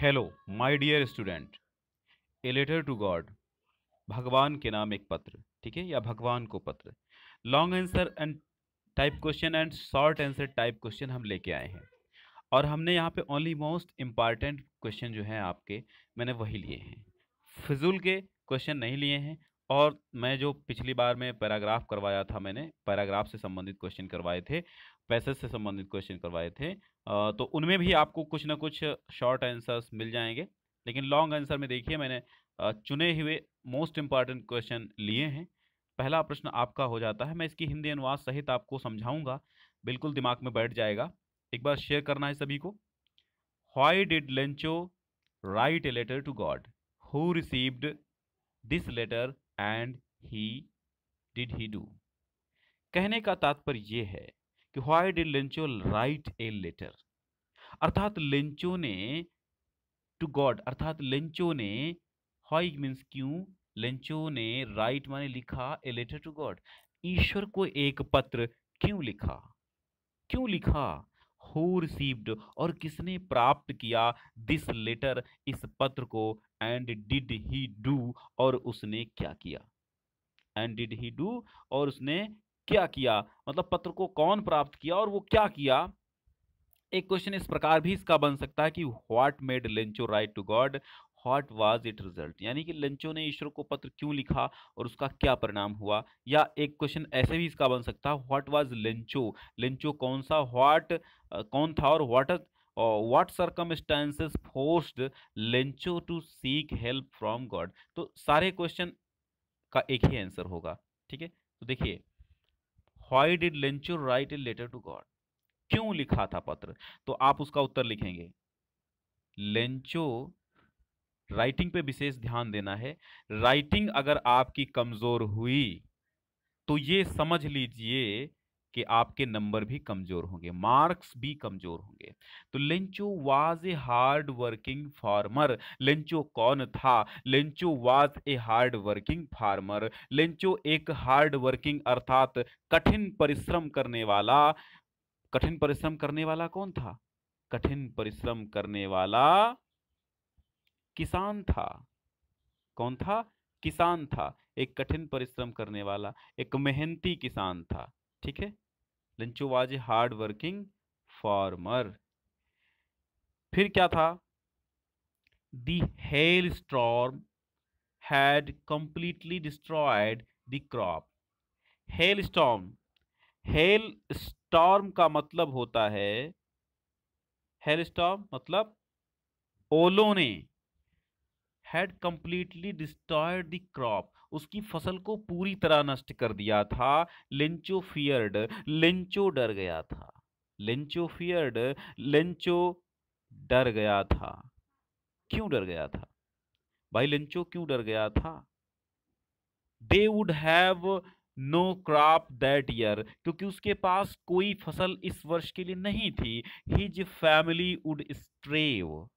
Hello my dear student a letter to God भगवान के नाम एक पत्र, ठीक है? या भगवान को पत्र। Long answer and type question and short answer type question हम लेके आए हैं। और हमने यहाँ पे ओनली मोस्ट इंपॉर्टेंट क्वेश्चन जो हैं आपके, मैंने वही लिए हैं। फिजूल के क्वेश्चन नहीं लिए हैं और मैं जो पिछली बार में पैराग्राफ करवाया था मैंने पैराग्राफ से संबंधित क्वेश्चन करवाए थे पैसेज से संबंधित क्वेश्चन करवाए थे। तो उनमें भी आपको कुछ ना कुछ शॉर्ट आंसर्स मिल जाएँगे। लेकिन लॉन्ग आंसर में देखिए मैंने चुने हुए मोस्ट इंपॉर्टेंट क्वेश्चन लिए हैं। पहला प्रश्न आपका हो जाता है, मैं इसकी हिंदी अनुवाद सहित आपको समझाऊँगा। बिल्कुल दिमाग में बैठ जाएगा। एक बार शेयर करना है सभी को। Why did Lencho write a letter to God who received this letter and he did he do कहने का तात्पर्य यह है कि why did Lencho write a letter अर्थात लेंचो ने टू गॉड अर्थात लेंचो ने हाई मीन्स क्यों? लेंचो ने राइट माने लिखा ए लेटर टू गॉड ईश्वर को एक पत्र क्यों लिखा? क्यों लिखा? हु रिसीव्ड और किसने प्राप्त किया दिस लेटर इस पत्र को? एंड डिड ही डू और उसने क्या किया? एंड डिड ही डू और उसने क्या किया? मतलब पत्र को कौन प्राप्त किया और वो क्या किया? एक क्वेश्चन इस प्रकार भी इसका बन सकता है कि what made Lencho write to God what was it result यानी कि लेंचो ने ईश्वर को पत्र क्यों लिखा और उसका क्या परिणाम हुआ? या एक क्वेश्चन ऐसे भी इसका बन सकता है व्हाट वाज लेंचो लेंचो कौन सा? व्हाट कौन था और what what circumstances forced Lencho to seek help from God तो सारे क्वेश्चन का एक ही आंसर होगा, ठीक है? तो देखिए why did Lencho write a letter to God क्यों लिखा था पत्र? तो आप उसका उत्तर लिखेंगे। लेंचो राइटिंग पे विशेष ध्यान देना है। राइटिंग अगर आपकी कमज़ोर हुई तो ये समझ लीजिए कि आपके नंबर भी कमज़ोर होंगे, मार्क्स भी कमज़ोर होंगे। तो Lencho was a hard working farmer, Lencho कौन था? Lencho was a hard working farmer, Lencho एक हार्ड वर्किंग अर्थात कठिन परिश्रम करने वाला, कठिन परिश्रम करने वाला कौन था? कठिन परिश्रम करने वाला किसान था। कौन था? किसान था। एक कठिन परिश्रम करने वाला, एक मेहनती किसान था। ठीक है? Lencho was a hard working farmer. फिर क्या था? The hailstorm had completely destroyed the crop. Hailstorm hailstorm का मतलब होता है, हेल स्टॉर्म मतलब ओलो ने had completely destroyed the crop. उसकी फ़सल को पूरी तरह नष्ट कर दिया था। लेंचो फियर्ड, लेंचो डर गया था। लेंचो फियर्ड, लेंचो डर गया था। क्यों डर गया था? भाई लेंचो क्यों डर गया था? They would have no crop that year क्योंकि उसके पास कोई फ़सल इस वर्ष के लिए नहीं थी। हिज फैमिली वुड स्ट्रेव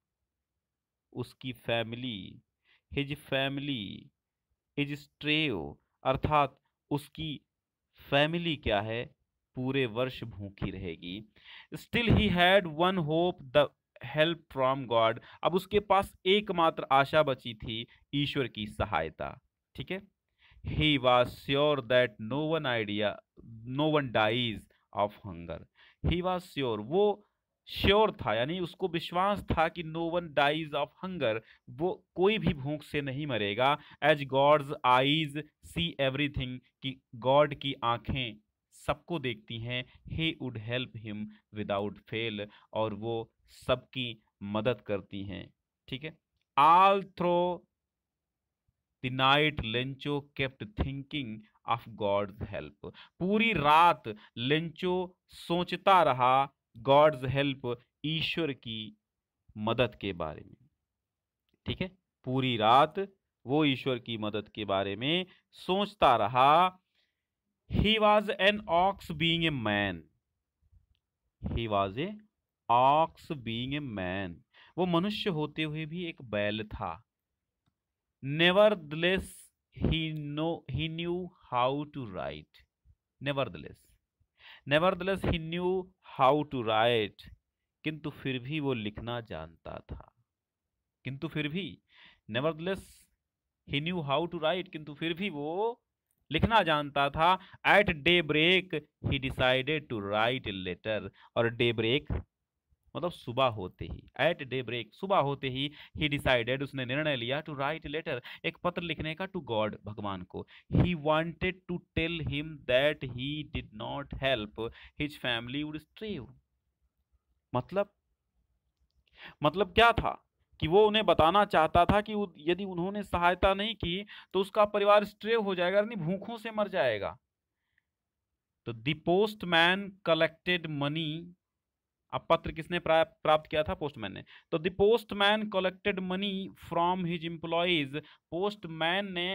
उसकी family his family his starve अर्थात उसकी फैमिली क्या है, पूरे वर्ष भूखी रहेगी। Still he had one hope the help from God. अब उसके पास एकमात्र आशा बची थी, ईश्वर की सहायता। ठीक है? He was sure that no one idea no one dies of hunger he was sure वो श्योर था, यानी उसको विश्वास था कि no one dies of hunger, वो कोई भी भूख से नहीं मरेगा। As God's eyes see everything कि गॉड की आँखें सबको देखती हैं, he would help him without fail, और वो सबकी मदद करती हैं। ठीक है? All through the night Lencho kept thinking of God's help. पूरी रात लेंचो सोचता रहा गॉड्स हेल्प ईश्वर की मदद के बारे में। ठीक है? पूरी रात वो ईश्वर की मदद के बारे में सोचता रहा। He was an ox being a man he was a ox being a man वो मनुष्य होते हुए भी एक बैल था। Nevertheless he know he knew how to write nevertheless nevertheless he knew how to write, किंतु फिर भी वो लिखना जानता था। किंतु फिर भी nevertheless he knew how to write किंतु फिर भी वो लिखना जानता था। At daybreak he decided to write letter और डे ब्रेक मतलब सुबह होते ही एट डे ब्रेक सुबह होते ही ही डिसाइडेड उसने निर्णय लिया टू राइट लेटर एक पत्र लिखने का टू गॉड भगवान को। He wanted to tell him that he did not help his family would starve मतलब मतलब क्या था? कि वो उन्हें बताना चाहता था कि यदि उन्होंने सहायता नहीं की तो उसका परिवार स्ट्रेव हो जाएगा, यानी भूखों से मर जाएगा। तो द पोस्टमैन कलेक्टेड मनी अब पत्र किसने प्राप्त किया था? पोस्टमैन ने। तो the postman collected money from his employees. Postman ने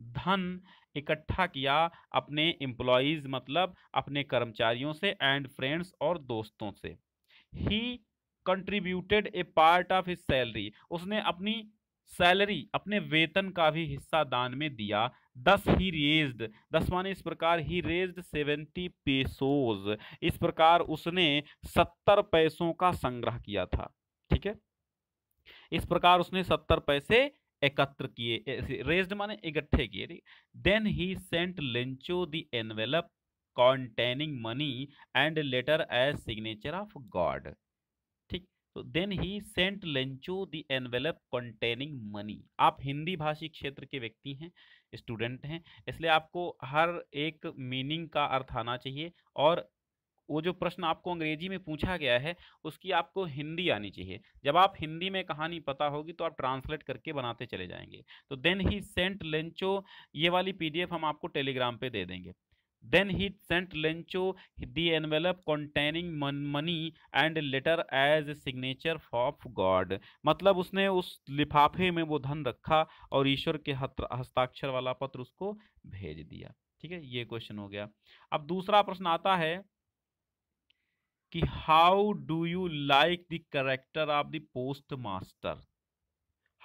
धन इकट्ठा किया अपने एम्प्लॉयज़ मतलब अपने कर्मचारियों से एंड फ्रेंड्स और दोस्तों से। He contributed a part of his salary. उसने अपनी सैलरी अपने वेतन का भी हिस्सा दान में दिया। दस ही रेज्ड दस माने इस प्रकार ही रेज्ड सेवेंटी पेसोज इस प्रकार उसने सत्तर पैसों का संग्रह किया था, ठीक है? इस प्रकार उसने सत्तर पैसे एकत्र किए रेज्ड माने इकट्ठे किए then he? Sent Lencho the envelope containing money and letter as signature of God then he sent Lencho the envelope containing money. आप हिंदी भाषी क्षेत्र के व्यक्ति हैं, स्टूडेंट हैं, इसलिए आपको हर एक मीनिंग का अर्थ आना चाहिए और वो जो प्रश्न आपको अंग्रेज़ी में पूछा गया है, उसकी आपको हिंदी आनी चाहिए। जब आप हिंदी में कहानी पता होगी तो आप ट्रांसलेट करके बनाते चले जाएँगे। तो देन ही सेंट लेंचो, ये वाली पीडीएफ हम आपको टेलीग्राम पे दे देंगे। Then he sent Lencho the envelope containing money and letter as a signature of God. मतलब उसने उस लिफाफे में वो धन रखा और ईश्वर के हस्ताक्षर वाला पत्र उसको भेज दिया। ठीक है? ये क्वेश्चन हो गया। अब दूसरा प्रश्न आता है कि how do you like the character of the postmaster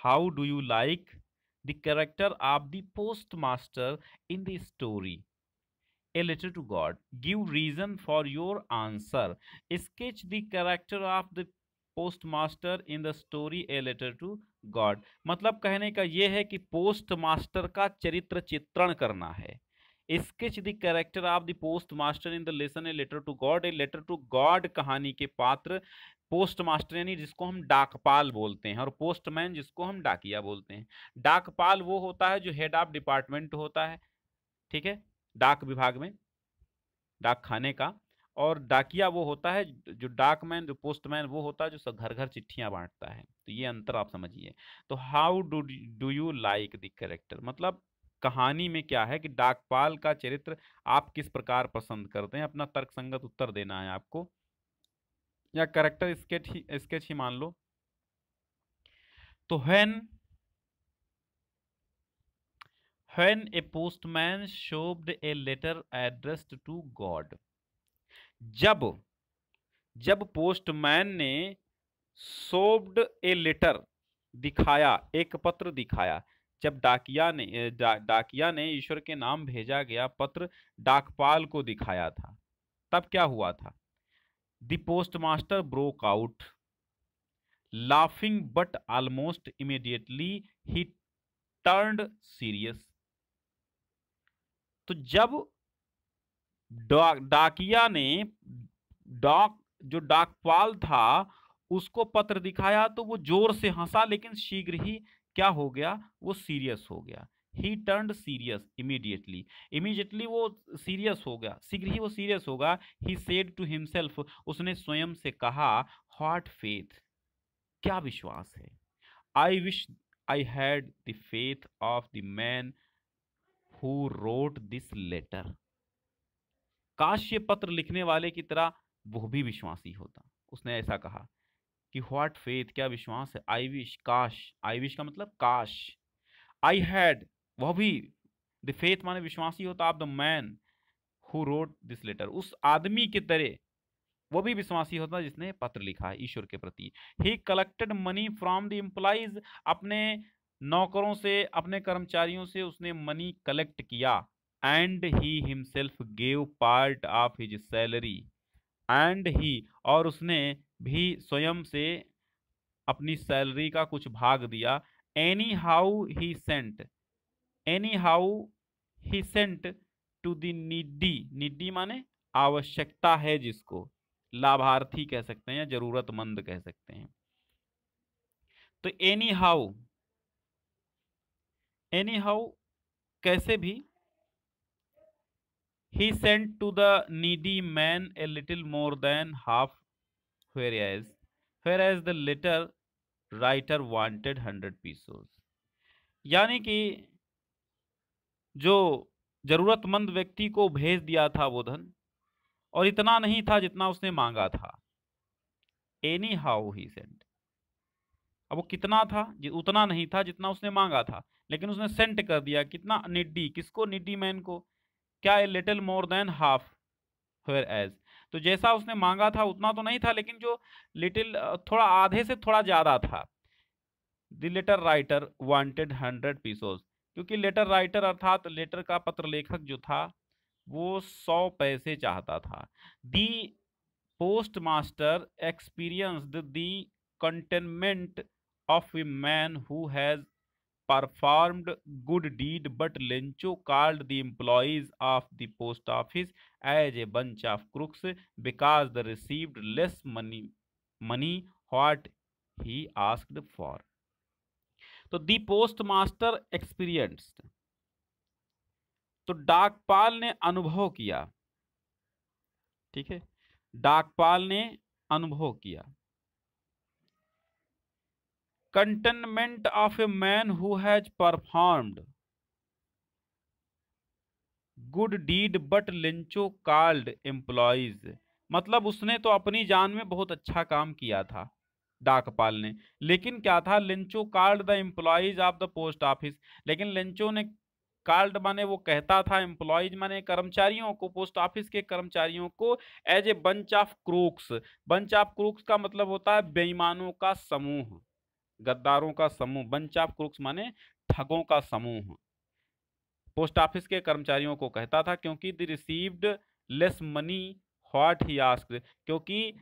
how do you like the character of the postmaster in the story a letter to God. Give reason for your answer. Sketch the character of the postmaster in the story a letter to God मतलब कहने का यह है कि post master का चरित्र चित्रण करना है। Sketch the character of the postmaster in the lesson a letter to God a letter to God कहानी के पात्र पोस्ट मास्टर यानी जिसको हम डाकपाल बोलते हैं और पोस्टमैन जिसको हम डाकिया बोलते हैं। डाकपाल वो होता है जो हेड ऑफ़ डिपार्टमेंट होता है। ठीक है? डाक विभाग में, डाक खाने का, और डाकिया वो होता है, जो डाकमैन, जो पोस्टमैन वो होता है, जो घर घर चिट्ठियाँ बांटता है। तो ये अंतर आप समझिए। तो how do do you like the character? मतलब कहानी में क्या है कि डाकपाल का चरित्र आप किस प्रकार पसंद करते हैं? अपना तर्क संगत उत्तर देना है आपको। या करेक्टर स्केच ही स्केच ही मान लो। तो हेन when a postman shoved a letter addressed to God जब जब पोस्टमैन ने सोब्ड ए लेटर दिखाया एक पत्र दिखाया जब डाकिया ने डा, डाकिया ने ईश्वर के नाम भेजा गया पत्र डाकपाल को दिखाया था तब क्या हुआ था? The postmaster broke out laughing but almost immediately he turned serious तो जब डाकिया ने डाक, जो डाकपाल था, उसको पत्र दिखाया तो वो ज़ोर से हंसा, लेकिन शीघ्र ही क्या हो गया? वो सीरियस हो गया। He turn serious immediately immediately वो सीरियस हो गया। शीघ्र ही वो सीरियस होगा। ही सेड टू हिमसेल्फ उसने स्वयं से कहा हॉट फेथ क्या विश्वास है? I wish I had the faith of the man who wrote this letter काश ये पत्र लिखने वाले की तरह वो भी विश्वासी होता। उसने ऐसा कहा कि व्हाट फेथ क्या विश्वास है? आई विश काश। आई विश का मतलब काश। आई हैड वह भी द फेथ माने विश्वासी होता। आप the man who wrote this letter उस आदमी के तरह वो भी विश्वासी होता जिसने पत्र लिखा है ईश्वर के प्रति। He collected money from the employees अपने नौकरों से, अपने कर्मचारियों से उसने मनी कलेक्ट किया। And he himself gave part of his salary. And he, और उसने भी स्वयं से अपनी सैलरी का कुछ भाग दिया। Anyhow he sent, anyhow he sent to the needy. Needy माने आवश्यकता है जिसको, लाभार्थी कह सकते हैं या जरूरतमंद कह सकते हैं। तो एनी हाउ एनी हाउ कैसे भी he sent to the needy man a little more than half fair as fair as the letter writer wanted hundred pesos यानी कि जो जरूरतमंद व्यक्ति को भेज दिया था वो धन, और इतना नहीं था जितना उसने मांगा था। एनी हाउ ही सेंट अब वो कितना था? उतना नहीं था जितना उसने मांगा था। लेकिन उसने सेंट कर दिया, कितना निड्डी, किसको निड्डी मैन को? क्या a little more than half whereas तो जैसा उसने मांगा था, उतना तो नहीं था, लेकिन जो लिटिल थोड़ा आधे से थोड़ा ज़्यादा था। The letter writer wanted hundred pesos क्योंकि लेटर राइटर अर्थात लेटर का पत्र लेखक जो था, वो सौ पैसे चाहता था। The postmaster experience the contentment of a man who has performed good deed but Lencho called the employees of the post office as a bunch of crooks because they received less money money what he asked for तो दी postmaster experienced तो डाकपाल ने अनुभव किया ठीक है डाकपाल ने अनुभव किया contentment of a man who has performed good deed but Lencho called employees मतलब उसने तो अपनी जान में बहुत अच्छा काम किया था, डाकपाल ने। लेकिन क्या था? Lencho called the employees of the post office लेकिन लिंचो ने कॉल्ड माने वो कहता था एम्प्लॉयज़ माने कर्मचारियों को पोस्ट ऑफ़िस के कर्मचारियों को as a bunch of crooks bunch of crooks का मतलब होता है बेईमानों का समूह। गद्दारों का समूह बंच ऑफ़ क्रुक्स माने ठगों का समूह। पोस्ट ऑफ़िस के कर्मचारियों को कहता था, क्योंकि the received less money what he ask क्योंकि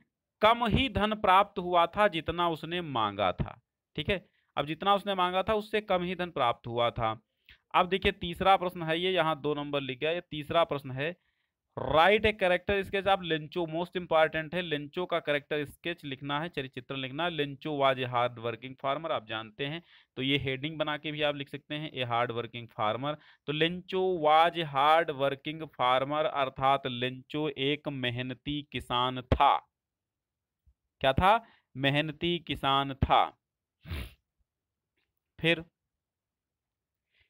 कम ही धन प्राप्त हुआ था जितना उसने मांगा था। ठीक है? अब जितना उसने मांगा था, उससे कम ही धन प्राप्त हुआ था। अब देखिए, तीसरा प्रश्न है ये, यहाँ दो नंबर लिख गया, ये तीसरा प्रश्न है राइट ए करेक्टर स्केच, आप लेंचो, मोस्ट इंपॉर्टेंट है, लेंचो का करेक्टर स्केच लिखना है, चरित्र लिखना है, Lencho was a hard working farmer, आप जानते हैं। तो ये हेडिंग बना के भी आप लिख सकते हैं, ए हार्ड वर्किंग फार्मर। तो Lencho was a hard working farmer, अर्थात लिंचो एक मेहनती किसान था। क्या था? मेहनती किसान था। फिर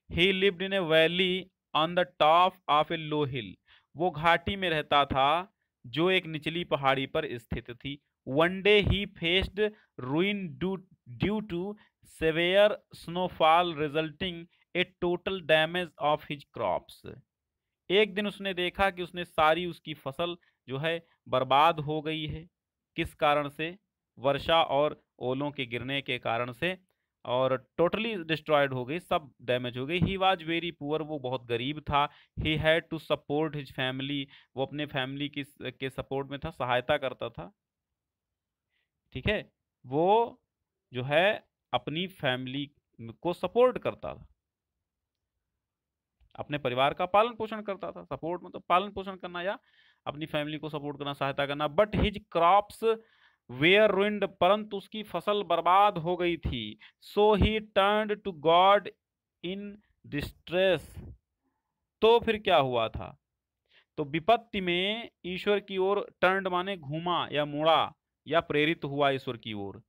he lived in a valley on the top of a low hill वो घाटी में रहता था, जो एक निचली पहाड़ी पर स्थित थी। One day he faced ruin due to severe snowfall resulting a total damage of his crops एक दिन उसने देखा कि उसने सारी उसकी फ़सल जो है बर्बाद हो गई है। किस कारण से? वर्षा और ओलों के गिरने के कारण से। और टोटली डिस्ट्रॉयड हो गई, सब डैमेज हो गई। ही वॉज़ वेरी पुअर वो बहुत गरीब था। He had to support his family वो अपने फैमिली की के सपोर्ट में था, सहायता करता था। ठीक है? वो जो है, अपनी फैमिली को सपोर्ट करता था। अपने परिवार का पालन पोषण करता था। सपोर्ट मतलब पालन पोषण करना या अपनी फैमिली को सपोर्ट करना, सहायता करना। But his crops were ruined, परंतु उसकी फ़सल बर्बाद हो गई थी। So he turn to God in distress. तो फिर क्या हुआ था? तो विपत्ति में ईश्वर की ओर टर्न माने घूमा या मुड़ा या प्रेरित हुआ ईश्वर की ओर।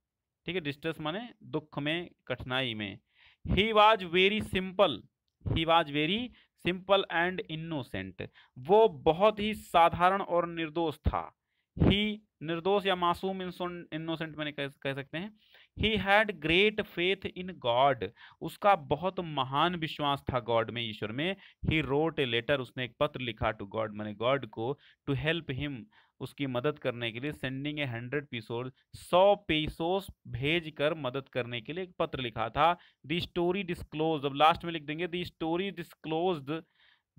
ठीक है, डिस्ट्रेस माने दुख में, कठिनाई में। He was very simple he was very simple and innocent वो बहुत ही साधारण और निर्दोष था। ही निर्दोष या मासूम इनोसेंट मैंने कह, कह सकते हैं। He had great faith in God उसका बहुत महान विश्वास था गॉड में ईश्वर में। ही रोट ए लेटर उसने एक पत्र लिखा टू गॉड मैंने गॉड को टू हेल्प हिम उसकी मदद करने के लिए सेंडिंग ए हंड्रेड पीसोड सौ पीसोस भेज कर मदद करने के लिए एक पत्र लिखा था। दी स्टोरी डिस्क्लोज अब लास्ट में लिख देंगे। The story disclose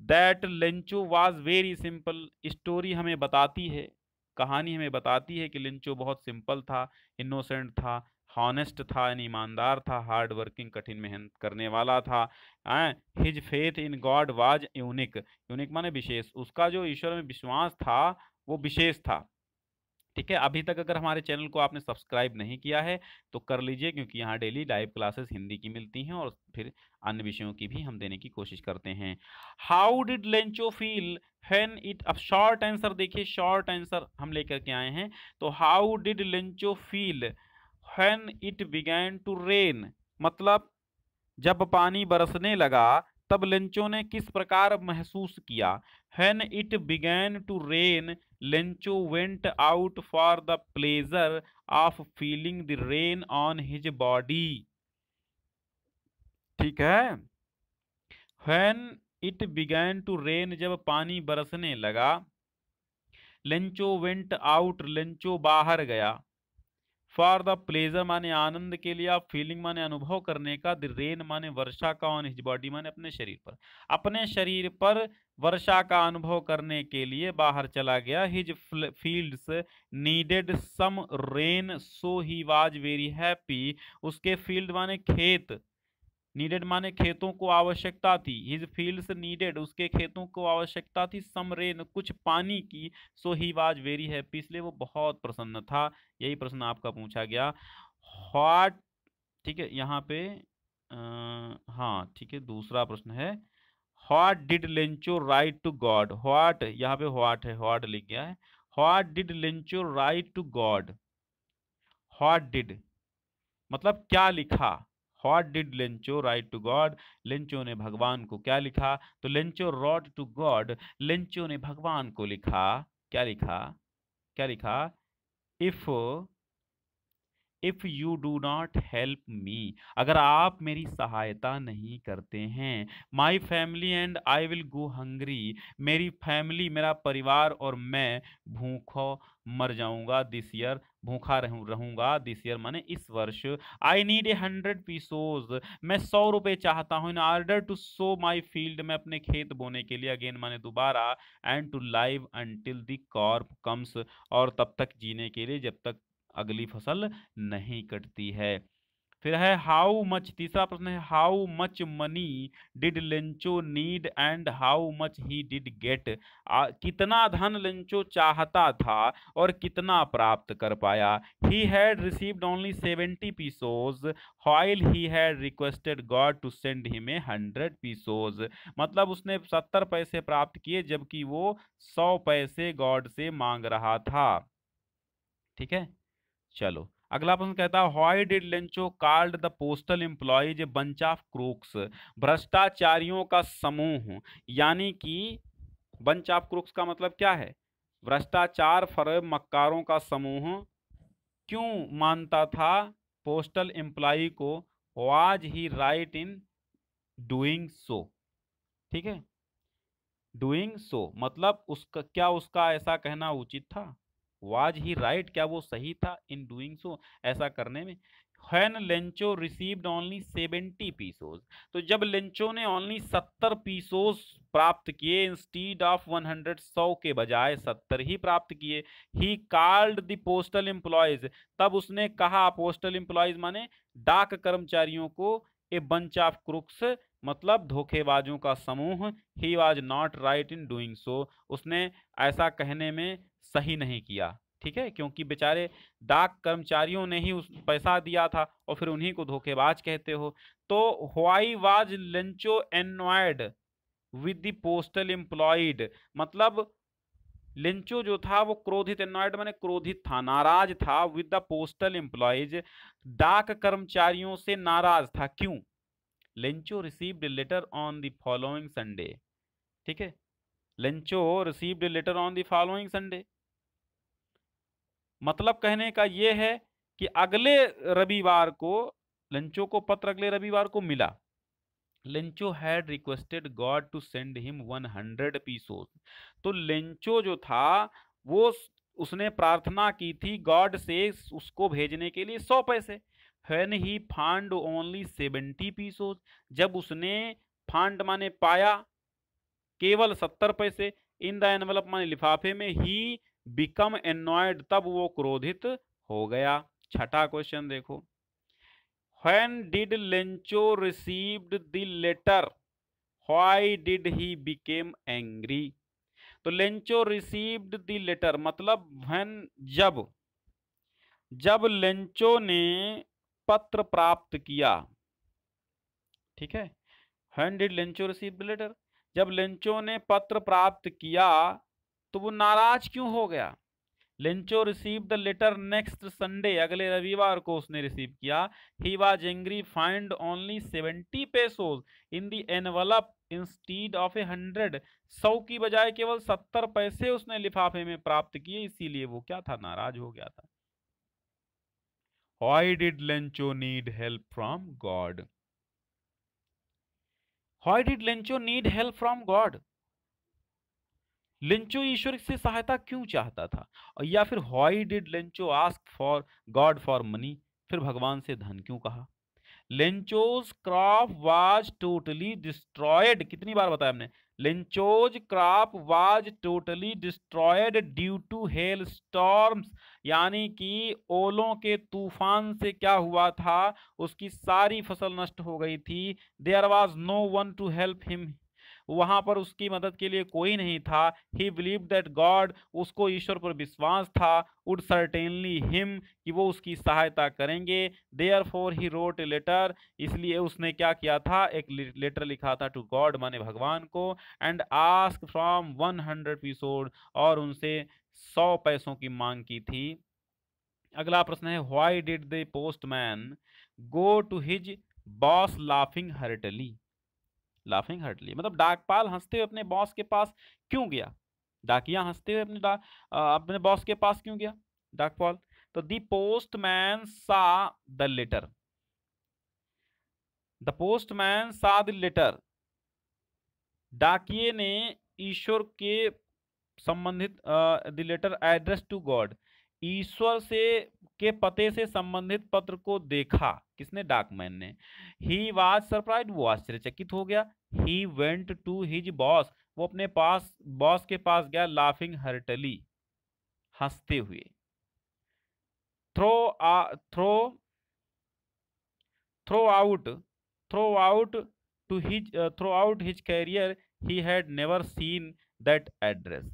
that Lencho was very simple story हमें बताती है। कहानी हमें बताती है कि लिंचो बहुत सिंपल था, इनोसेंट था, हॉनेस्ट था, यानी ईमानदार था, हार्ड वर्किंग, कठिन मेहनत करने वाला था। His faith in God was unique. Unique माने विशेष। उसका जो ईश्वर में विश्वास था, वो विशेष था। ठीक है? अभी तक अगर हमारे चैनल को आपने सब्सक्राइब नहीं किया है तो कर लीजिए, क्योंकि यहाँ डेली लाइव क्लासेस हिंदी की मिलती हैं और फिर अन्य विषयों की भी हम देने की कोशिश करते हैं। How did Lencho feel when it अब शॉर्ट आंसर देखिए शॉर्ट आंसर हम लेकर के आए हैं। तो how did Lencho feel when it began to rain मतलब जब पानी बरसने लगा तब लेंचो ने किस प्रकार महसूस किया? When it began to rain Lencho went out for the pleasure of feeling the rain on his body ठीक है? When it began to rain जब पानी बरसने लगा, लेंचो वेंट आउट लेंचो बाहर गया। फॉर द प्लेजर माने आनंद के लिए आप फीलिंग माने अनुभव करने का द रेन माने वर्षा का ऑन हिज बॉडी माने अपने शरीर पर। अपने शरीर पर वर्षा का अनुभव करने के लिए बाहर चला गया। His fields needed some rain so he was very happy उसके फ़ील्ड माने खेत नीडेड माने खेतों को आवश्यकता थी। हिज फील्ड्स नीडेड उसके खेतों को आवश्यकता थी। सम रेन कुछ पानी की। So he was very happy इसलिए वो बहुत प्रसन्न था। यही प्रश्न आपका पूछा गया। व्हाट ठीक है यहाँ पे आ, हाँ ठीक है दूसरा प्रश्न है। What did Lencho write to God what यहाँ पे हॉट है व्हाट लिख गया है। What did Lencho write to God what did मतलब क्या लिखा? What did Lencho write to God Lencho ने भगवान को क्या लिखा? तो Lencho wrote to God Lencho ने भगवान को लिखा, क्या लिखा? क्या लिखा? If if you do not help me अगर आप मेरी सहायता नहीं करते हैं my family and I will go hungry मेरी फैमिली मेरा परिवार और मैं भूखो मर जाऊँगा दिस ईयर भूखा रहूँ, रहूँगा दिस ईयर माने इस वर्ष। I need a hundred pesos मैं सौ रुपए चाहता हूँ in order to sow my field में अपने खेत बोने के लिए अगेन माने दोबारा and to live until the crop comes और तब तक जीने के लिए, जब तक अगली फ़सल नहीं कटती है। फिर है हाउ मच तीसरा प्रश्न है how much money did Lencho need and how much he did get कितना धन लेंचो चाहता था और कितना प्राप्त कर पाया। He had received only seventy pesos while he had requested God to send him a hundred pesos मतलब उसने सत्तर पैसे प्राप्त किए, जबकि वो सौ पैसे गॉड से मांग रहा था। ठीक है? चलो। अगला प्रश्न कहता है why did Lencho called the postal employees bunch of crooks भ्रष्टाचारियों का समूह, यानी कि बंच ऑफ़ क्रूक्स का मतलब क्या है? भ्रष्टाचार फरेब मक्कारों का समूह क्यों मानता था पोस्टल एम्प्लॉय को? Was he right in doing so ठीक है? डूइंग सो मतलब उसका, क्या उसका ऐसा कहना उचित था? वाज ही राइट क्या वो सही था इन डूइंग सो ऐसा करने में। When Lencho received only seventy pesos तो जब लेंचो ने ओनली सत्तर पीसोज प्राप्त किए इंस्टीड ऑफ़ वन हंड्रेड सौ के बजाय सत्तर ही प्राप्त किए he called the postal employees तब उसने कहा पोस्टल एम्प्लॉयज़ माने डाक कर्मचारियों को ए बंच ऑफ़ क्रुक्स मतलब धोखेबाजों का समूह he was not right in doing so उसने ऐसा कहने में सही नहीं किया, ठीक है? क्योंकि बेचारे डाक कर्मचारियों ने ही उस पैसा दिया था और फिर उन्हीं को धोखेबाज कहते हो। तो why was Lencho annoyed with the postal employees मतलब लेंचो जो था, वो क्रोधित एनवाइड मैंने क्रोधित था, नाराज़ था विद द पोस्टल एम्प्लॉयज़ डाक कर्मचारियों से नाराज़ था, क्यों? Lencho received letter on the following Sunday ठीक है? Lencho received letter on the following Sunday मतलब कहने का ये है कि अगले रविवार को लेंचो को पत्र अगले रविवार को मिला। Lencho had requested God to send him one hundred pesos तो लेंचो जो था, वो उसने प्रार्थना की थी गॉड से उसको भेजने के लिए सौ पैसे। हैन he found only seventy pesos जब उसने फांड माने पाया, केवल सत्तर पैसे इन द एनवलप माने लिफाफे में ही बिकम एनॉयड तब वो क्रोधित हो गया। छठा क्वेश्चन देखो। When did lencho received the letter. Why did he became angry? तो लेंचो रिसीव्ड द लेटर मतलब when जब जब लेंचो ने पत्र प्राप्त किया। ठीक है? When did Lencho receive letter जब लेंचो ने पत्र प्राप्त किया तो वो नाराज़ क्यों हो गया? Lencho receive the letter next Sunday अगले रविवार को उसने रिसीव किया। He was angry find only seventy pesos in the envelope instead of a hundred सौ की बजाय केवल सत्तर पैसे उसने लिफाफे में प्राप्त किए, इसीलिए वो क्या था? नाराज़ हो गया था। Why did Lencho need help from God? Why did Lencho need help from God? Lencho ईश्वर से सहायता क्यों चाहता था? और या फिर why did Lencho ask for God for money फिर भगवान से धन क्यों कहा? Lencho's crop was totally destroyed कितनी बार बताया हमने? Lencho's crop was totally destroyed due to hail storms यानी कि ओलों के तूफ़ान से क्या हुआ था? उसकी सारी फ़सल नष्ट हो गई थी। There was no one to help him वहाँ पर उसकी मदद के लिए कोई नहीं था। ही बिलीव दैट गॉड उसको ईश्वर पर विश्वास था। वुड सर्टेनली हिम कि वो उसकी सहायता करेंगे। Therefore he wrote a letter इसलिए उसने क्या किया था? एक लेटर लिखा था टू गॉड माने भगवान को। And ask from one hundred pesos और उनसे सौ पैसों की मांग की थी। अगला प्रश्न है why did the postman go to his boss laughing heartily laughing heartily मतलब डाकपाल हँसते हुए अपने बॉस के पास क्यों गया? डाकिया हँसते हुए अपने अपने बॉस के पास क्यों गया? डाकपाल तो the postman saw the letter the postman saw the letter डाकिए ने ईश्वर के संबंधित the letter address to God. ईश्वर से, के पते से संबंधित पत्र को देखा, किसने? डाकमैन ने। ही वाज सरप्राइज़ वो आश्चर्यचकित हो गया। He went to his boss वो अपने पास बॉस के पास गया लाफिंग हर्टली हँसते हुए। Through through throughout throughout to his throughout his career he had never seen that address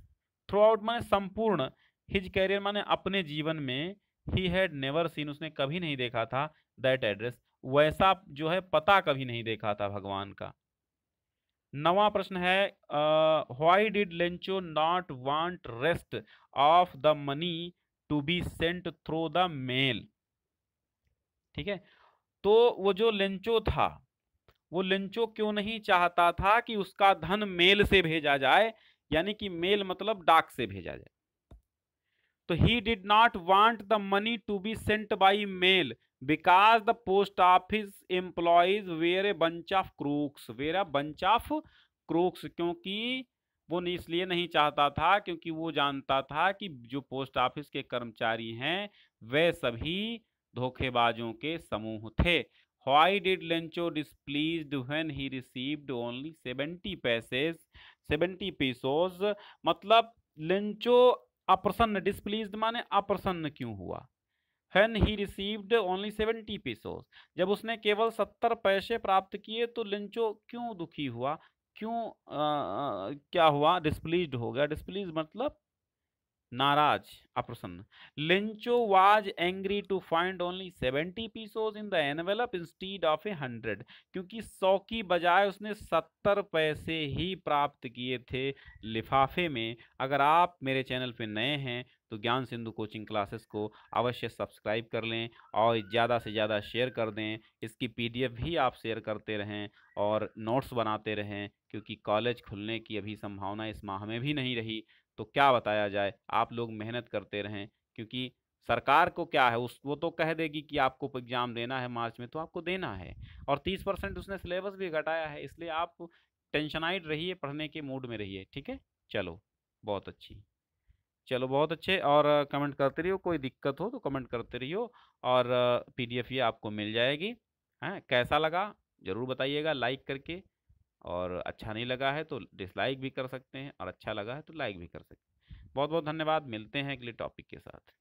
throughout माने संपूर्ण। हिज कैरियर माने अपने जीवन में ही हैड नेवर सीन उसने कभी नहीं देखा था दैट एड्रेस वैसा जो है पता कभी नहीं देखा था भगवान का। नवा प्रश्न है why did Lencho not want rest of the money to be sent through the mail ठीक है? तो वो जो लेंचो था, वो लेंचो क्यों नहीं चाहता था कि उसका धन मेल से भेजा जाए? यानी कि मेल मतलब डाक से भेजा जाए। तो he did not want the money to be sent by mail because the post office employees were a bunch of crooks were a bunch of crooks क्योंकि वो इसलिए नहीं चाहता था क्योंकि वो जानता था कि जो पोस्ट ऑफ़िस के कर्मचारी हैं, वे सभी धोखेबाजों के समूह थे। Why did Lencho displease when he received only seventy pesos seventy pesos मतलब लिंचो अप्रसन्न डिसप्लीज माने अप्रसन्न क्यों हुआ? When he received only seventy pesos जब उसने केवल सत्तर पैसे प्राप्त किए तो लिंचो क्यों दुखी हुआ? क्यों आ, क्या हुआ? डिस्प्लीज हो गया। डिस्प्लीज मतलब नाराज़, अप्रसन्न। Lencho was angry to find only seventy pesos in the envelope instead of a hundred, क्योंकि सौ की बजाय उसने सत्तर पैसे ही प्राप्त किए थे लिफाफे में। अगर आप मेरे चैनल पे नए हैं तो ज्ञान सिंधु कोचिंग क्लासेस को अवश्य सब्सक्राइब कर लें और ज़्यादा से ज़्यादा शेयर कर दें। इसकी पीडीएफ भी आप शेयर करते रहें और नोट्स बनाते रहें, क्योंकि कॉलेज खुलने की अभी संभावना इस माह में भी नहीं रही। तो क्या बताया जाए, आप लोग मेहनत करते रहें, क्योंकि सरकार को क्या है, उस, वो तो कह देगी कि आपको एग्ज़ाम देना है मार्च में तो आपको देना है। और तीस परसेंट उसने सिलेबस भी घटाया है, इसलिए आप टेंशनाइड रहिए, पढ़ने के मूड में रहिए, ठीक है? चलो, बहुत अच्छी। चलो, बहुत अच्छे, और कमेंट करते रहियो, कोई दिक्कत हो तो कमेंट करते रहियो, और पीडीएफ ये आपको मिल जाएगी, हैं? कैसा लगा, ज़रूर बताइएगा, लाइक करके। और अच्छा नहीं लगा है तो डिसलाइक भी कर सकते हैं और अच्छा लगा है तो लाइक भी कर सकते हैं। बहुत बहुत धन्यवाद, मिलते हैं अगले टॉपिक के साथ।